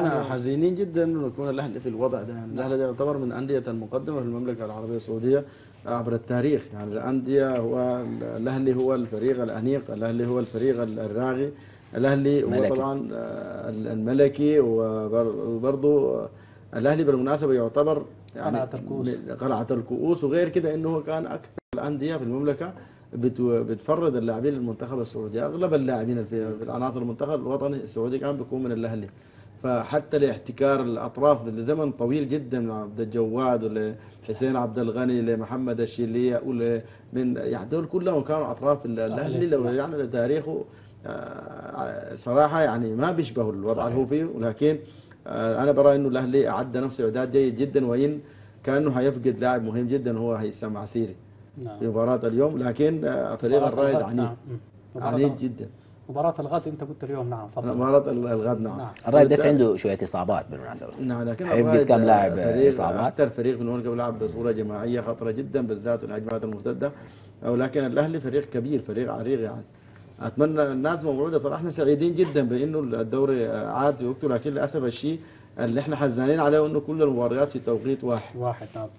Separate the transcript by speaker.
Speaker 1: إحنا حزينين جدا إنه يكون الأهلي في الوضع ده. يعني الأهلي ده يعتبر من انديه المقدمة في المملكة العربية السعودية عبر التاريخ. يعني الأندية هو الأهلي هو الفريق الأنيق الأهلي هو الفريق الراغي الأهلي هو. طبعا آه، الملكي. وبرضه الأهلي بالمناسبة يعتبر يعني
Speaker 2: قلعة الكؤوس.
Speaker 1: قلعة الكؤوس وغير كده إنه هو كان أكثر الأندية في المملكة بت- بتفرد اللاعبين للمنتخب السعودي. أغلب اللاعبين في في العناصر المنتخب الوطني السعودي كان بيكون من الأهلي. فحتى لاحتكار الأطراف لزمن طويل جدا من عبد الجواد ولحسين عبد الغني لمحمد الشيليه من يعني دول كلهم كانوا أطراف ال- الأهلي لو يعني تاريخه آه، صراحة يعني ما بيشبه الوضع اللي هو فيه. ولكن آه، أنا برى إنه الأهلي أعد نفسه إعداد جيد جدا وإن كأنه هيفقد لاعب مهم جدا هو هيثم عسيري في
Speaker 2: نعم
Speaker 1: مباراة اليوم. لكن آه، فريق الرائد عنيد.
Speaker 2: نعم.
Speaker 1: عنيد. جدا.
Speaker 2: مباراة الغد انت قلت اليوم. نعم تفضل.
Speaker 1: مباراة الغد نعم.
Speaker 2: نعم.
Speaker 3: الرايد بس عنده شوية إصابات بالمناسبة.
Speaker 1: نعم لكن الرائد
Speaker 3: كم لاعب إصابات؟
Speaker 1: أكثر فريق في المملكه بيلعب بصورة جماعية خطرة جدا بالذات الهجمات المرتدة. ولكن الأهلي فريق كبير فريق عريق يعني. أتمنى الناس موعوده صراحة. إحنا سعيدين جدا بإنه الدوري عاد في وقته لكن للأسف الشيء اللي إحنا حزنانين عليه إنه كل المباريات في توقيت واحد.
Speaker 2: واحد نعم.